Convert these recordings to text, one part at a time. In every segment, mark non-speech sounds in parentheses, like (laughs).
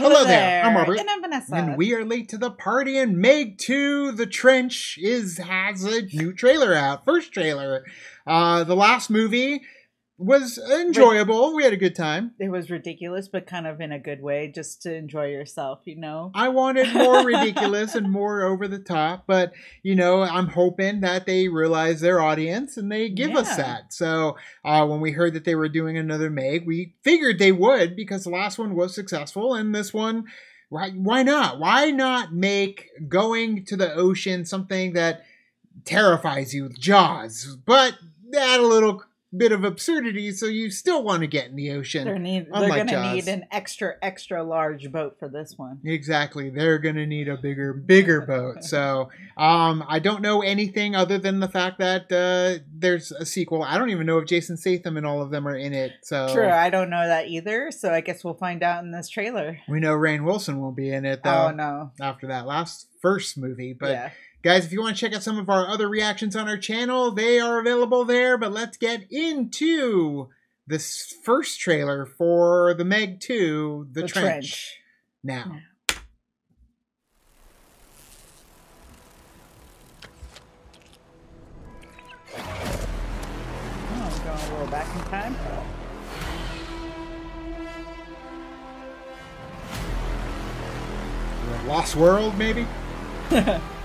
Hello there. I'm Robert. And I'm Vanessa. And we are late to the party, and Meg 2 The Trench is has a new trailer out. First trailer. Uh the last movie was enjoyable. We had a good time. It was ridiculous, but kind of in a good way, just to enjoy yourself, you know? I wanted more (laughs) ridiculous and more over the top, but you know, I'm hoping that they realize their audience and they give us that. So uh, when we heard that they were doing another Meg, we figured they would because the last one was successful, and this one, why, why not? Why not make going to the ocean something that terrifies you, with Jaws, but add a little bit of absurdity so you still want to get in the ocean. They're, need, they're gonna need an extra, extra large boat for this one. Exactly. They're going to need a bigger, bigger (laughs) boat. So, um, I don't know anything other than the fact that uh, there's a sequel. I don't even know if Jason Statham and all of them are in it. So, True, I don't know that either, so I guess we'll find out in this trailer. we know Rainn Wilson won't be in it though. oh no. After that last first movie, but yeah. Guys, if you want to check out some of our other reactions on our channel, they are available there. But let's get into this first trailer for the Meg Two, The, The Trench. trench. Now. Oh, I'm going a little back in time. Lost World, maybe? (laughs)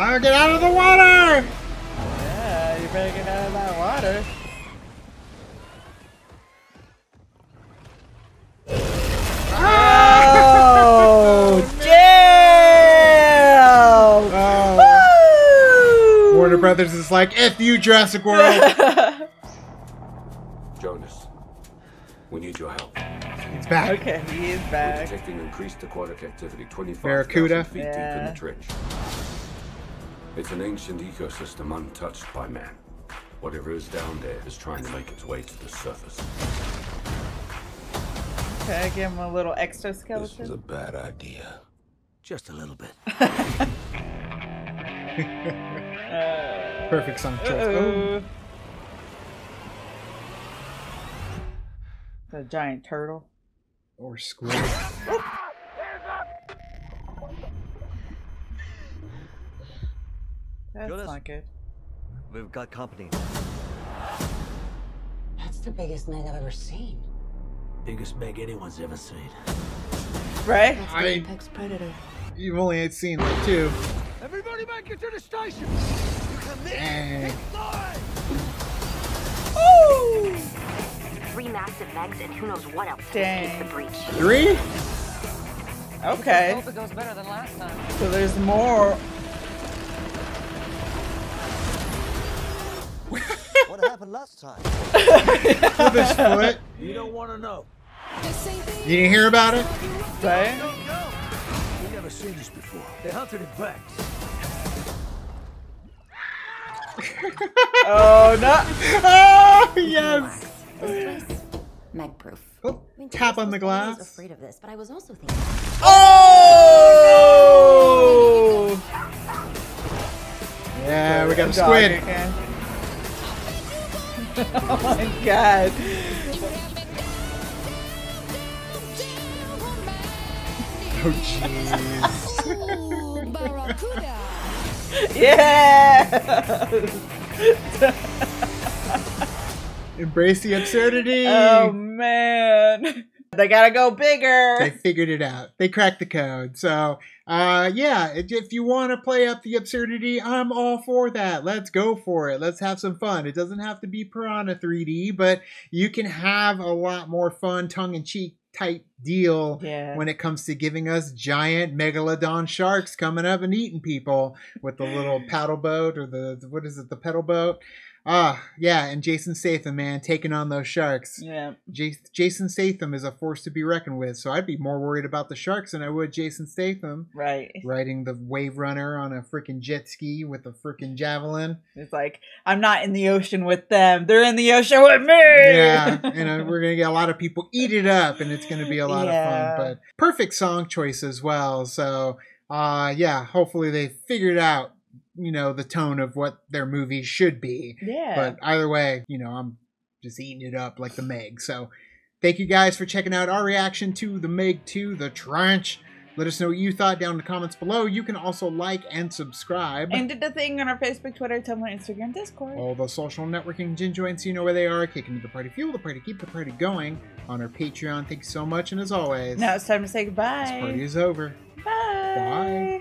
Oh, get out of the water! Yeah, you better get out of that water. Ah! Oh, damn! Oh, Woo! Warner Brothers is like, F you, Jurassic World! (laughs) Jonas, we need your help. It's back. okay, he is back. We're back. detecting increased aquatic activity 25,000 Barracuda. feet deep in the trench. It's an ancient ecosystem untouched by man. Whatever is down there is trying to make its way to the surface. Okay, give him a little exoskeleton? This exoskeleton. is a bad idea. Just a little bit. (laughs) Perfect song choice. Oh, Uh-oh. The giant turtle. or squid. (laughs) That's Jonas? not good. We've got company. That's the biggest Meg I've ever seen. Biggest Meg anyone's ever seen. Right? That's I- the apex predator. You've only seen like two. Everybody make it to the station! You come Dang. Three massive megs and who knows what else to Dang. escape the breach. Three? Okay. Hope it goes better than last time. So there's more. What happened last time? With his foot. You don't want to know. You didn't hear about it? Right? We've never seen this before. They hunted it back. Oh no! Oh, yes! Meg proof. Oh, tap on the I was glass. afraid of this, but I was also thinking. Oh! oh yeah, we got a Dog squid. (laughs) oh my god. (laughs) Oh, jeez. (laughs) Yeah! Embrace the absurdity. oh man. They gotta go bigger. They figured it out. They cracked the code. So, uh, yeah, if you want to play up the absurdity, I'm all for that. Let's go for it. Let's have some fun. It doesn't have to be Piranha 3D, but you can have a lot more fun, tongue in cheek type deal Yeah. when it comes to giving us giant megalodon sharks coming up and eating people with the little (gasps) paddle boat or the, what is it, the pedal boat. Ah, yeah, and Jason Statham, man, taking on those sharks. Yeah. J- Jason Statham is a force to be reckoned with, so I'd be more worried about the sharks than I would Jason Statham Right. riding the wave runner on a freaking jet ski with a freaking javelin. It's like I'm not in the ocean with them. They're in the ocean with me. Yeah, (laughs) and uh, we're gonna get a lot of people eat it up, and it's gonna be a lot Yeah. of fun. But perfect song choice as well. So, uh, yeah, hopefully they figured out you know, the tone of what their movies should be. Yeah. But either way, you know, I'm just eating it up like the Meg. So thank you guys for checking out our reaction to the Meg 2, The Trench. Let us know what you thought down in the comments below. You can also like and subscribe. and did the thing on our Facebook, Twitter, Tumblr, Instagram, Discord. all the social networking gin joints, you know where they are. Kicking to the party fuel, the party keep the party going on our Patreon. Thank you so much, and as always, Now it's time to say this party goodbye. is over. Bye. Bye.